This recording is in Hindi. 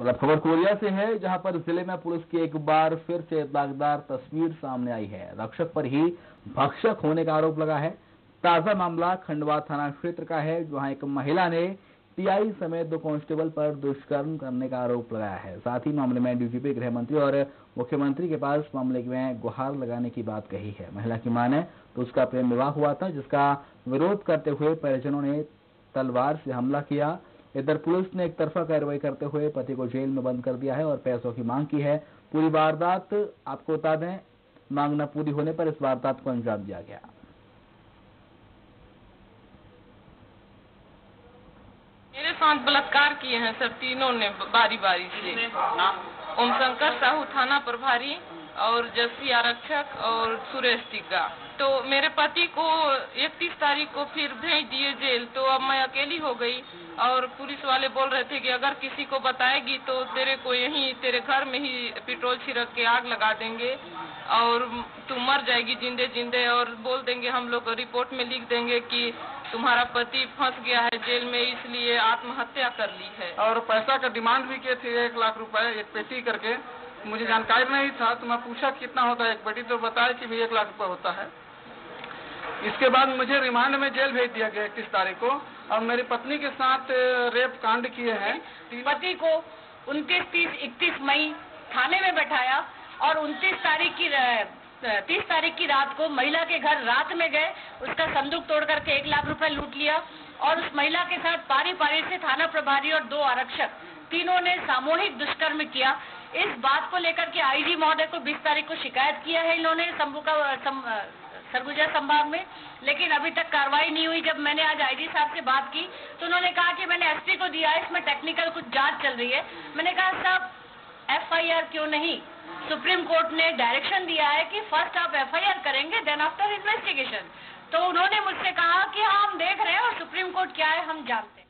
मतलब खबर कोरिया से है, जहाँ पर ज़िले में पुलिस की एक बार फिर से दागदार तस्वीर सामने आई है। रक्षक पर ही भक्षक होने का आरोप लगा है। ताज़ा मामला खंडवा थाना क्षेत्र का है, जहाँ एक महिला ने टीआई समेत दो कांस्टेबल पर दुष्कर्म करने का आरोप लगाया है। साथ ही मामले में डीजीपी गृह मंत्री और मुख्यमंत्री के पास मामले में गुहार लगाने की बात कही है। महिला की माने तो उसका प्रेम विवाह हुआ था, जिसका विरोध करते हुए परिजनों ने तलवार से हमला किया। इधर पुलिस ने एक तरफा कार्रवाई करते हुए पति को जेल में बंद कर दिया है और पैसों की मांग की है। पूरी वारदात, आपको बता दें, मांग न पूरी होने पर इस वारदात को अंजाम दिया गया। मेरे साथ बलात्कार किए हैं सर, तीनों ने बारी बारी से। ओम शंकर साहू थाना प्रभारी और जस्सी आरक्षक और सुरेश टिक्का तो मेरे पति को इकतीस तारीख को फिर भेज दिए जेल तो अब मैं अकेली हो गई। और पुलिस वाले बोल रहे थे कि अगर किसी को बताएगी तो तेरे को यहीं, तेरे घर में ही पेट्रोल छिड़क के आग लगा देंगे और तू मर जाएगी जिंदे जिंदे और बोल देंगे, हम लोग रिपोर्ट में लिख देंगे कि तुम्हारा पति फंस गया है जेल में, इसलिए आत्महत्या कर ली है। और पैसा का डिमांड भी किए थे एक लाख रुपए एक पेटी करके। मुझे जानकारी नहीं था तो मैं पूछा कितना होता है एक पेटी तो बताया कि भी एक लाख रुपए होता है। इसके बाद मुझे रिमांड में जेल भेज दिया गया इक्कीस तारीख को और मेरी पत्नी के साथ रेप कांड किए हैं। पति को उनतीस तीस इकतीस मई थाने में बैठाया और उनतीस तारीख की तीस तारीख की रात को महिला के घर रात में गए, उसका संदूक तोड़ करके एक लाख रुपए लूट लिया और उस महिला के साथ पारी पारी से थाना प्रभारी और दो आरक्षक तीनों ने सामूहिक दुष्कर्म किया। इस बात को लेकर के आईजी महोदय को 20 तारीख को शिकायत किया है। इन्होंने शंभू सरगुजा संभाग में, लेकिन अभी तक कार्रवाई नहीं हुई। जब मैंने आज आईजी साहब से बात की तो उन्होंने कहा कि मैंने एसपी को दिया है इसमें टेक्निकल कुछ जाँच चल रही है। मैंने कहा, साहब एफआईआर क्यों नहीं? सुप्रीम कोर्ट ने डायरेक्शन दिया है कि फ़र्स्ट आप एफआईआर करेंगे देन आफ्टर इन्वेस्टिगेशन तो उन्होंने मुझसे कहा कि हाँ हम देख रहे हैं और सुप्रीम कोर्ट क्या है, हम जानते हैं।